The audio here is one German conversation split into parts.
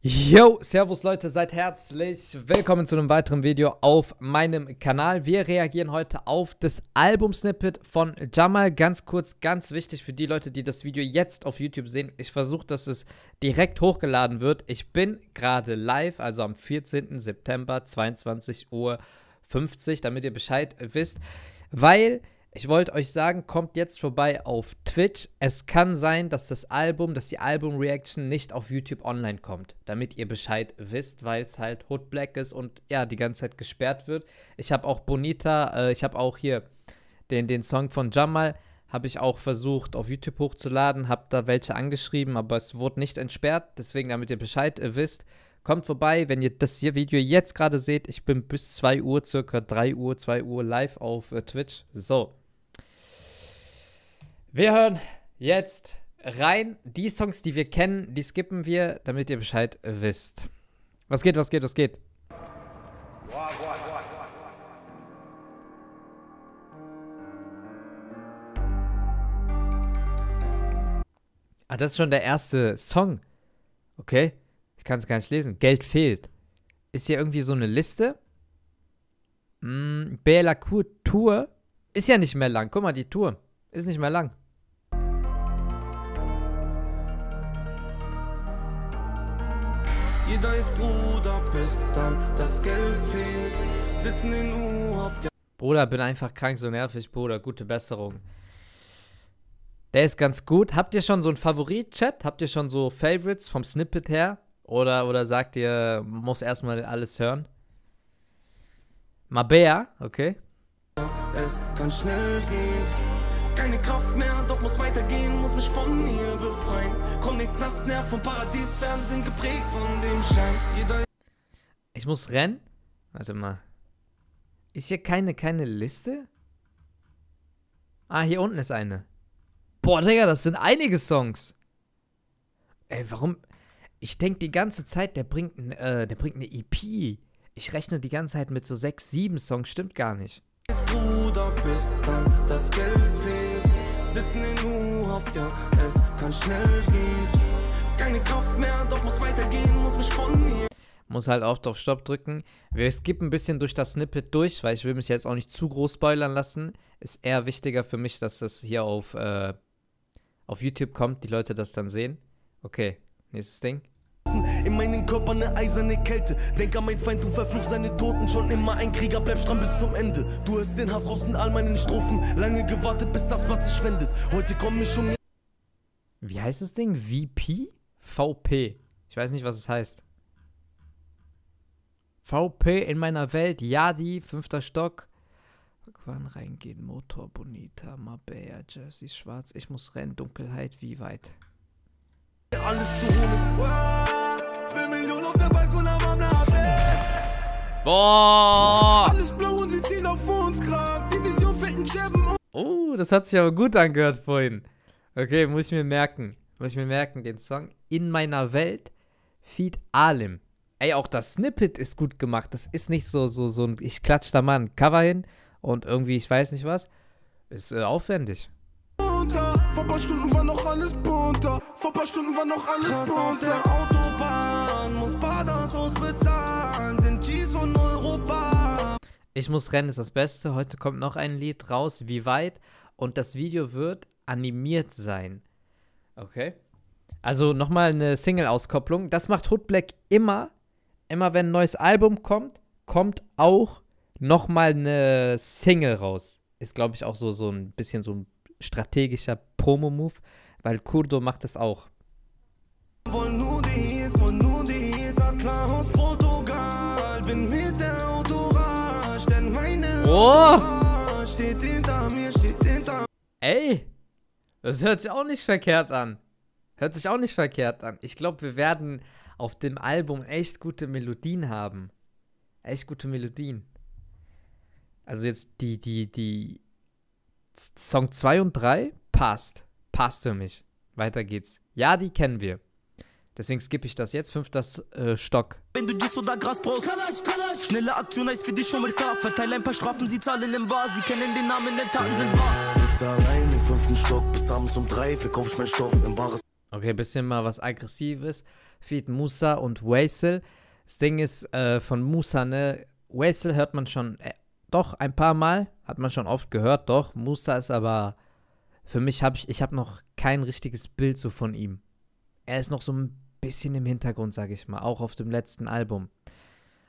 Yo, Servus Leute, seid herzlich willkommen zu einem weiteren Video auf meinem Kanal. Wir reagieren heute auf das Album-Snippet von Jamal. Ganz kurz, ganz wichtig für die Leute, die das Video jetzt auf YouTube sehen. Ich versuche, dass es direkt hochgeladen wird. Ich bin gerade live, also am 14. September, 22 Uhr 50, damit ihr Bescheid wisst, weil ich wollte euch sagen, kommt jetzt vorbei auf Twitch. Es kann sein, dass das Album, dass die Album-Reaction nicht auf YouTube online kommt, damit ihr Bescheid wisst, weil es halt Hood Black ist und ja, die ganze Zeit gesperrt wird. Ich habe auch Bonita, äh, ich habe auch hier den, den Song von Jamal, habe ich auch versucht auf YouTube hochzuladen, habe da welche angeschrieben, aber es wurde nicht entsperrt. Deswegen, damit ihr Bescheid äh, wisst, kommt vorbei, wenn ihr das hier Video jetzt gerade seht. Ich bin bis 2 Uhr, circa 3 Uhr, 2 Uhr live auf äh, Twitch. So. Wir hören jetzt rein. Die Songs, die wir kennen, die skippen wir, damit ihr Bescheid wisst. Was geht, was geht, was geht? Ah, das ist schon der erste Song. Okay. Ich kann es gar nicht lesen. Geld fehlt. Ist hier irgendwie so eine Liste? Mm, Bela Tour. Ist ja nicht mehr lang. Guck mal, die Tour. Ist nicht mehr lang. Jeder ist Bruder, bis dann das Geld fehlt. Sitzen in U auf der. Bruder, bin einfach krank, so nervig, Bruder. Gute Besserung. Der ist ganz gut. Habt ihr schon so einen Favorit-Chat? Habt ihr schon so Favorites vom Snippet her? Oder, oder sagt ihr, muss erstmal alles hören? Mabea, okay. Es kann schnell gehen. Keine Kraft mehr, doch muss weitergehen, muss mich von ihr befreien. Komm den Knast näher vom Paradies, Fernsehen geprägt von dem Schein. Jeder ich muss rennen? Warte mal. Ist hier keine, keine Liste? Ah, hier unten ist eine. Boah, Digga, das sind einige Songs. Ey, warum? Ich denke die ganze Zeit, der bringt, äh, der bringt eine EP. Ich rechne die ganze Zeit mit so sechs, sieben Songs, stimmt gar nicht. Bruder, bis dann das Geld fehlt. Sitzen in U-Haft, ja, es kann schnell gehen. Keine Kraft mehr, doch muss weitergehen, muss mich von mir. Muss halt oft auf Stopp drücken. Wir skippen ein bisschen durch das Snippet durch, weil ich will mich jetzt auch nicht zu groß spoilern lassen. Ist eher wichtiger für mich, dass das hier auf, äh, auf YouTube kommt, die Leute das dann sehen. Okay, nächstes Ding. In meinem Körper eine eiserne Kälte. Denk an mein Feind und verfluch seine Toten. Schon immer ein Krieger, bleib dran bis zum Ende. Du hast den Hass raus in all meinen Strophen. Lange gewartet, bis das Platz sich wendet. Heute komm ich schon. Wie heißt das Ding? VP? VP. Ich weiß nicht, was es heißt. VP in meiner Welt. Yadi, fünfter Stock. Wann reingehen? Motor, Bonita, Mabea, Jersey, Schwarz. Ich muss rennen. Dunkelheit, wie weit? Alles zu holen. Million auf der Balkon am Boah! Alles blau und sie ziehen auf uns grad. Die Vision fetten Scherben. Oh, das hat sich aber gut angehört vorhin. Okay, muss ich mir merken. Muss ich mir merken, den Song In meiner Welt, Feed Alim. Ey, auch das Snippet ist gut gemacht. Das ist nicht so, so, so ein, ich klatsch da mal ein Cover hin und irgendwie, ich weiß nicht was. Ist äh, aufwendig. Vor paar Stunden war noch alles bunter. Vor paar Stunden war noch alles bunter. Muss Badehaus bezahlen. Sind G's von Europa. Ich muss rennen, ist das Beste. Heute kommt noch ein Lied raus. Wie weit? Und das Video wird animiert sein. Okay. Also nochmal eine Single-Auskopplung. Das macht Hood Black immer. Immer wenn ein neues Album kommt, kommt auch nochmal eine Single raus. Ist, glaube ich, auch so, so ein bisschen so ein strategischer Promo-Move, weil Kurdo macht das auch. Oh! Ey! Das hört sich auch nicht verkehrt an. Hört sich auch nicht verkehrt an. Ich glaube, wir werden auf dem Album echt gute Melodien haben. Echt gute Melodien. Also jetzt die, die, die Song 2 und 3 passt. Passt für mich. Weiter geht's. Ja, die kennen wir. Deswegen skippe ich das jetzt. Fünfter äh, Stock. Wenn du dies oder Gras brauchst, Kalash, Kalash. schnelle Aktion heißt für dich schon Omerta. Verteile ein paar Strafen, sie zahlen im Bar. Sie kennen den Namen, der Taten sind wahr. Sitze allein im fünften Stock bis abends um drei. Verkauf ich meinen Stoff im Bares. Okay, bisschen mal was Aggressives. Feed Musa und Waisel. Das Ding ist, äh, von Musa, ne, Waisel hört man schon, äh, doch, ein paar Mal, hat man schon oft gehört, doch. Musa ist aber, für mich habe ich, ich habe noch kein richtiges Bild so von ihm. Er ist noch so ein bisschen im Hintergrund, sage ich mal, auch auf dem letzten Album.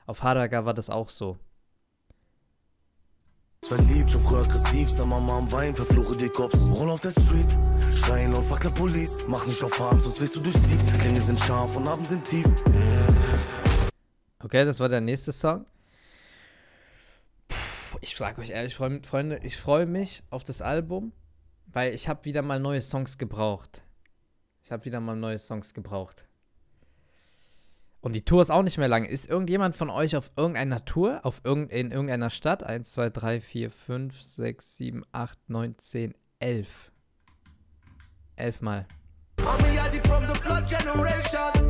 Auf Haraga war das auch so. Verliebt, schon früh aggressiv, sag Mama am Wein, verfluche die Cops. Roll auf der Street, schreien und fuck der Police. Mach nicht auf Fahren, sonst wirst du durchziehen. Klänge sind scharf und Abend sind tief. Okay, das war der nächste Song. Puh, ich sag euch ehrlich, Freunde, ich freue mich auf das Album, weil ich habe wieder mal neue Songs gebraucht. Ich habe wieder mal neue Songs gebraucht. Und die Tour ist auch nicht mehr lang. Ist irgendjemand von euch auf irgendeiner Tour? Auf irgend, in irgendeiner Stadt? 1, 2, 3, 4, 5, 6, 7, 8, 9, 10, 11. Elfmal.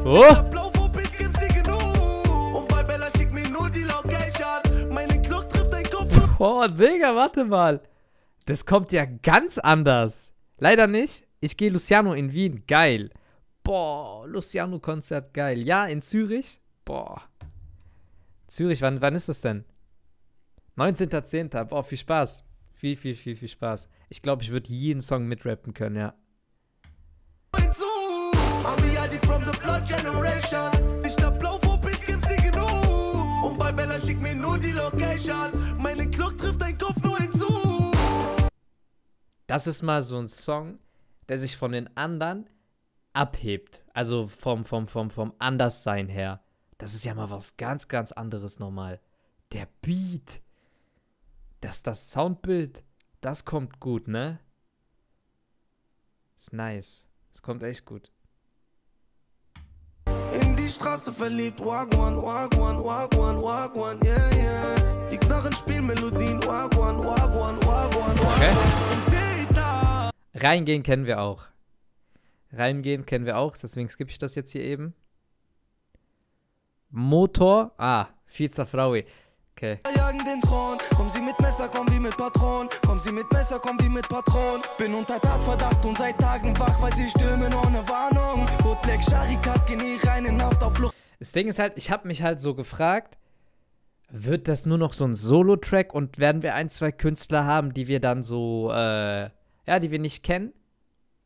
Oh! Oh, Digga, warte mal. Das kommt ja ganz anders. Leider nicht. Ich gehe Luciano in Wien. Geil. Boah, Luciano-Konzert, geil. Ja, in Zürich. Boah. Zürich, wann, wann ist das denn? 19.10. Boah, viel Spaß. Viel, viel, viel, viel Spaß. Ich glaube, ich würde jeden Song mitrappen können, ja. Das ist mal so ein Song, der sich von den anderen abhebt. Also vom, vom, vom, vom Anderssein her. Das ist ja mal was ganz, ganz anderes nochmal. Der Beat. Das, das Soundbild, das kommt gut, ne? Ist nice. Das kommt echt gut. In die Straße verliebt, Wagwan, Wagwan, Wagwan, Wagwan, yeah, yeah. Die Knarren spielen Melodien, Wagwan, Wagwan, Wagwan, Wagwan. Okay. Reingehen kennen wir auch. Reingehen kennen wir auch, deswegen skippe ich das jetzt hier eben. Motor, ah, Fiza Fraui. Okay. Jagen den Thron, komm sie mit Messer, komm wie mit Patron, komm sie mit Messer, komm wie mit Patron. Bin unter Tatverdacht und seit Tagen wach, weil sie stürmen ohne Warnung. Bootleg, Scharikat, geh nie rein in Nacht auf Flucht. Das Ding ist halt, ich habe mich halt so gefragt, wird das nur noch so ein Solo-Track und werden wir ein, zwei Künstler haben, die wir dann so, äh, ja, die wir nicht kennen?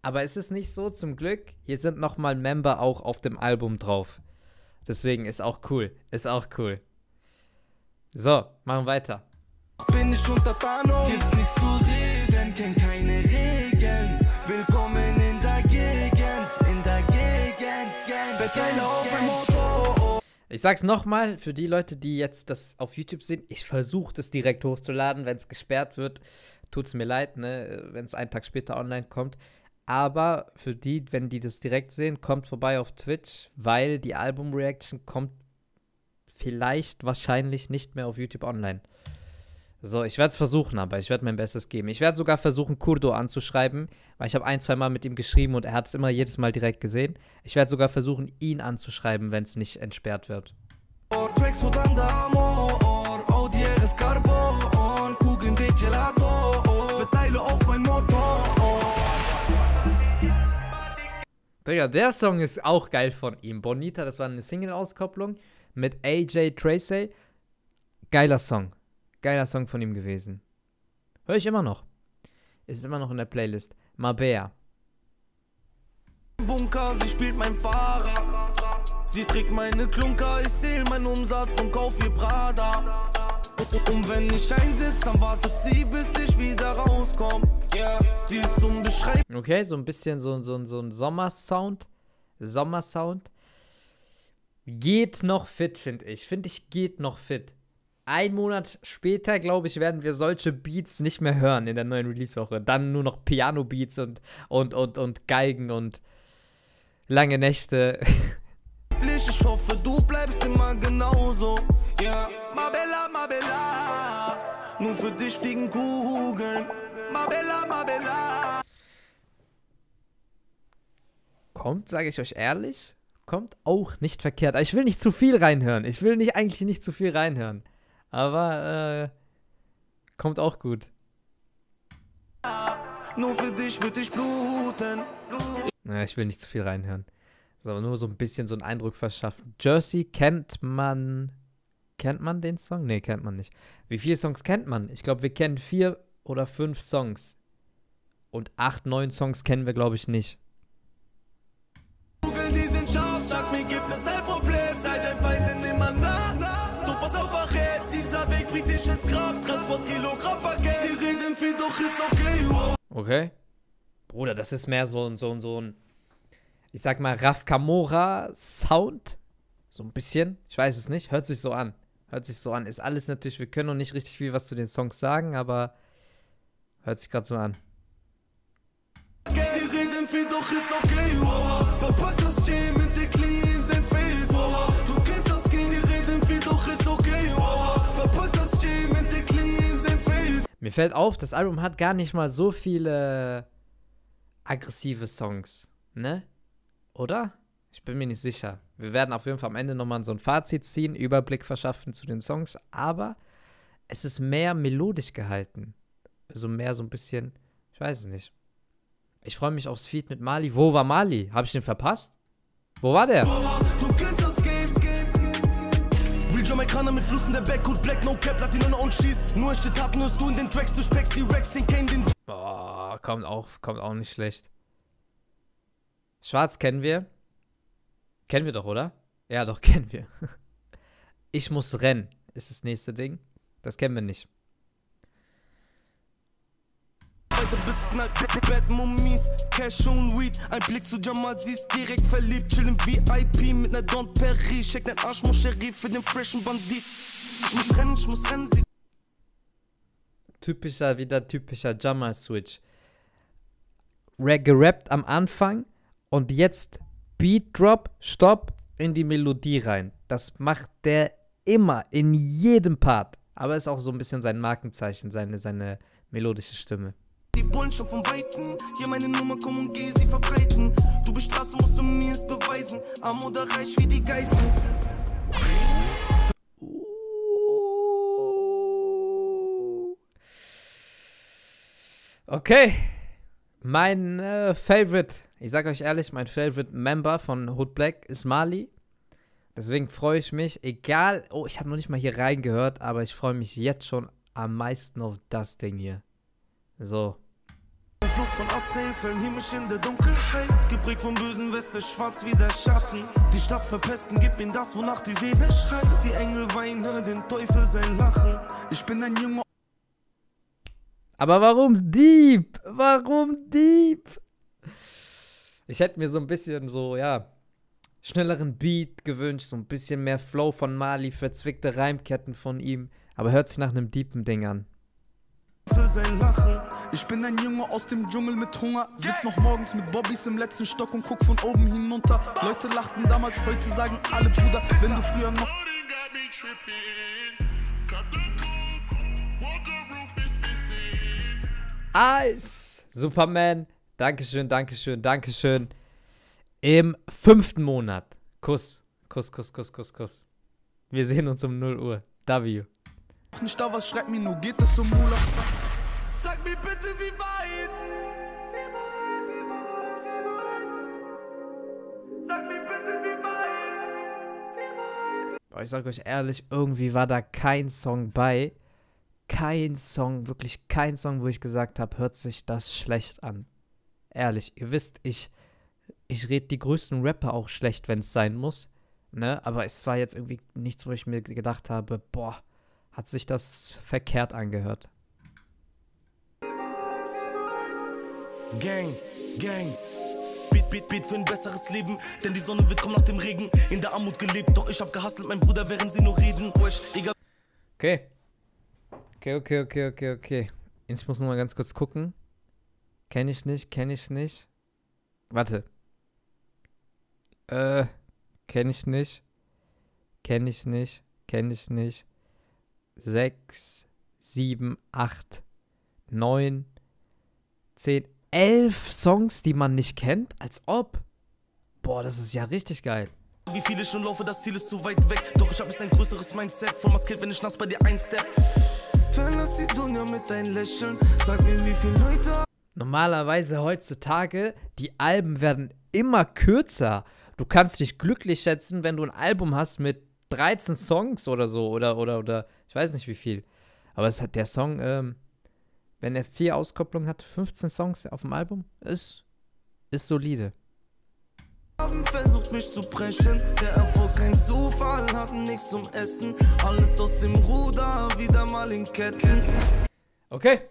Aber es ist nicht so, zum Glück. Hier sind nochmal Member auch auf dem Album drauf. Deswegen ist auch cool. Ist auch cool. So, machen weiter. Bin ich unter Tarnung, gibt's nichts zu reden, kenn keine Regeln. Willkommen in der Gegend, in der Gegend, Gegend. Verteile auf mein Motor. Ich sag's nochmal für die Leute, die jetzt das auf YouTube sehen. Ich versuche das direkt hochzuladen. Wenn es gesperrt wird, tut's mir leid, ne? Wenn es einen Tag später online kommt. Aber für die, wenn die das direkt sehen, kommt vorbei auf Twitch, weil die Album-Reaction kommt vielleicht wahrscheinlich nicht mehr auf YouTube online. So, ich werde es versuchen, aber ich werde mein Bestes geben. Ich werde sogar versuchen, Kurdo anzuschreiben, weil ich habe ein, zwei Mal mit ihm geschrieben und er hat es immer jedes Mal direkt gesehen. Ich werde sogar versuchen, ihn anzuschreiben, wenn es nicht entsperrt wird. Digga, der Song ist auch geil von ihm. Bonita, das war eine Single-Auskopplung mit AJ Tracy. Geiler Song. Geiler Song von ihm gewesen. Hör ich immer noch. Ist immer noch in der Playlist. Mabea. Bunker, sie spielt mein Fahrer. Sie trägt meine Klunker, ich zähl meinen Umsatz und kauf ihr Prada. Und wenn ich einsitz, dann wartet sie, bis ich wieder rauskomm. Yeah, sie ist unbeschreiblich. Okay, so ein bisschen so, so, so ein Sommersound. Sommersound. Geht noch fit, finde ich. Finde ich, geht noch fit. Ein Monat später, glaube ich, werden wir solche Beats nicht mehr hören in der neuen Release-Woche. Dann nur noch Piano-Beats und, und, und, und Geigen und lange Nächte. Ich hoffe, du bleibst immer genauso. Mabella. Nur für dich fliegen Kugeln. Mabella, Mabella. Kommt, sage ich euch ehrlich, kommt auch nicht verkehrt. Ich will nicht zu viel reinhören. Ich will nicht eigentlich nicht zu viel reinhören. Aber äh, kommt auch gut. Nur für dich würde ich bluten. Naja, ich will nicht zu viel reinhören. So, nur so ein bisschen so einen Eindruck verschaffen. Jersey kennt man. Kennt man den Song? Nee, kennt man nicht. Wie viele Songs kennt man? Ich glaube, wir kennen vier oder fünf Songs. Und acht, neun Songs kennen wir, glaube ich, nicht. Die sind scharf, sag mir, gibt es ein Problem, seid ein Feind immer nah. Doch pass auf, Achel, dieser Weg bringt dich ins Grab, Transport, Kilogramm, Paket. Sie reden viel, doch ist okay, wow. Okay. Bruder, das ist mehr so, ein- so, ein- so ein, ich sag mal, Raf Kamora Sound. So ein bisschen. Ich weiß es nicht. Hört sich so an. Hört sich so an. Ist alles natürlich, wir können noch nicht richtig viel was zu den Songs sagen, aber hört sich gerade so an. Sie reden viel, doch ist okay, wow. Verpackt das G mit der Klinge in sein Face, wow. Du kennst das Game, sie reden viel, doch ist okay, wow. Verpackt das G mit der Klinge in sein Face. Mir fällt auf, das Album hat gar nicht mal so viele aggressive Songs, ne? Oder? Ich bin mir nicht sicher. Wir werden auf jeden Fall am Ende nochmal so ein Fazit ziehen, Überblick verschaffen zu den Songs, aber es ist mehr melodisch gehalten. Also mehr so ein bisschen, ich weiß es nicht. Ich freue mich aufs Feed mit Mali. Wo war Mali? Habe ich den verpasst? Wo war der? Du kennst das Game. Real Jamaikaner mit Fluss in der Backhood, Black No Cap, Latino und Schieß. Nur echte Taten hörst du in den Tracks, du speckst die Racks, den Kane, den Boah, kommt auch, kommt auch nicht schlecht. Schwarz kennen wir. Kennen wir doch, oder? Ja, doch, kennen wir. Ich muss rennen, ist das nächste Ding. Das kennen wir nicht. Heute bist ein Bad Mummies, Cash und Weed. Ein Blick zu Jamal, sie ist direkt verliebt. Chillen VIP mit ner Don Perry. Check dein Arsch, mon Chéri, für den freshen Bandit. Ich muss rennen, ich muss rennen, sie Typischer, wieder typischer Jamal-Switch. Ra- Gerappt am Anfang und jetzt Beat Drop, Stopp in die Melodie rein. Das macht der immer, in jedem Part. Aber ist auch so ein bisschen sein Markenzeichen, seine, seine melodische Stimme. Die Bullen schon vom Weiten. Hier meine Nummer, komm und geh sie verbreiten. Du bist Straße, musst du mir es beweisen. Arm oder reich wie die Geißen. Okay. Mein äh, Favorite, ich sag euch ehrlich, mein Favorite Member von Hood Black ist Mali. Deswegen freue ich mich, egal, oh, ich habe noch nicht mal hier reingehört, aber ich freue mich jetzt schon am meisten auf das Ding hier. So. Flucht von Asrael, fällen himmlisch in der Dunkelheit. Geprägt vom bösen Weste, schwarz wie der Schatten. Die Stadt verpesten, gib ihm das, wonach die Seele schreit. Die Engel weinen, hör den Teufel sein Lachen. Ich bin ein Junge Aber warum Deep? Warum Deep? Ich hätte mir so ein bisschen so, ja, schnelleren Beat gewünscht, so ein bisschen mehr Flow von Mali, verzwickte Reimketten von ihm. Aber hört sich nach einem deepen Ding an. für sein Lachen. Ich bin ein Junge aus dem Dschungel mit Hunger. Sitz noch morgens mit Bobbys im letzten Stock und guck von oben hinunter. Leute lachten damals, heute sagen alle Bruder, wenn du früher noch. Eis! Superman, Dankeschön, Dankeschön, Dankeschön. Im fünften Monat. Kuss, Kuss, Kuss, Kuss, Kuss, Kuss. Wir sehen uns um 0 Uhr. W. Nicht da was, schreib mir nur, geht es um Mula. Sag mir bitte, wie weit. Sag mir bitte, wie weit. Aber ich sag euch ehrlich, irgendwie war da kein Song bei. Kein Song, wirklich kein Song, wo ich gesagt habe, hört sich das schlecht an. Ehrlich, ihr wisst, ich, ich rede die größten Rapper auch schlecht, wenn es sein muss. Ne? Aber es war jetzt irgendwie nichts, wo ich mir gedacht habe, boah, hat sich das verkehrt angehört. Gang, Gang. Beat, Beat, Beat für ein besseres Leben. Denn die Sonne wird kommen nach dem Regen. In der Armut gelebt, doch ich hab gehustelt, mein Bruder, während sie nur reden. Okay. Okay, okay, okay, okay, okay. Ich muss nur mal ganz kurz gucken. Kenne ich nicht, kenne ich nicht. Warte. Äh, kenne ich nicht. Kenne ich nicht, kenne ich nicht. Sechs, sieben, acht, neun, zehn, elf Songs, die man nicht kennt? Als ob. Boah, das ist ja richtig geil. Wie viel ich schon laufe, das Ziel ist zu weit weg. Doch ich hab jetzt ein größeres Mindset. Voll maskiert, wenn ich nass bei dir einstep. Verlass die Dunja mit deinem Lächeln. Sag mir, wie viel Leute Normalerweise heutzutage, die Alben werden immer kürzer. du kannst dich glücklich schätzen, wenn du ein Album hast mit 13 Songs oder so oder oder oder ich weiß nicht wie viel. Aber es hat der Song, ähm, wenn er vier Auskopplungen hat, 15 Songs auf dem Album, ist, ist solide. Versucht mich zu brechen, der Erfolg kein Zufall, hatten nichts zum Essen, alles aus dem Ruder, wieder mal in Ketten. Okay.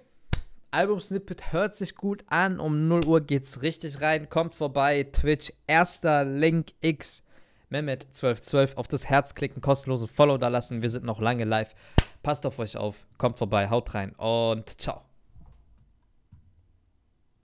Album-Snippet hört sich gut an. Um 0 Uhr geht's richtig rein. Kommt vorbei. Twitch, erster Link X. Mehmet 1212 auf das Herz klicken, kostenlose Follow da lassen. Wir sind noch lange live. Passt auf euch auf. Kommt vorbei. Haut rein und ciao.